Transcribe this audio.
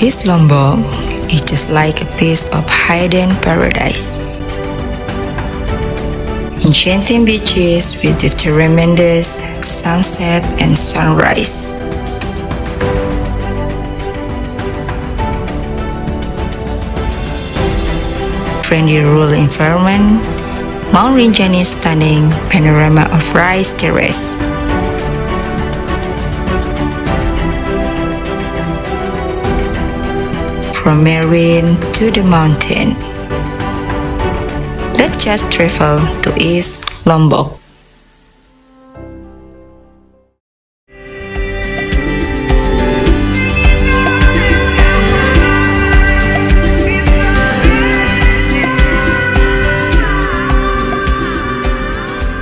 East Lombok is just like a piece of hidden paradise. Enchanting beaches with the tremendous sunset and sunrise. Friendly rural environment, Mount Rinjani's stunning panorama of rice terrace. From marine to the mountain. Let's just travel to East Lombok.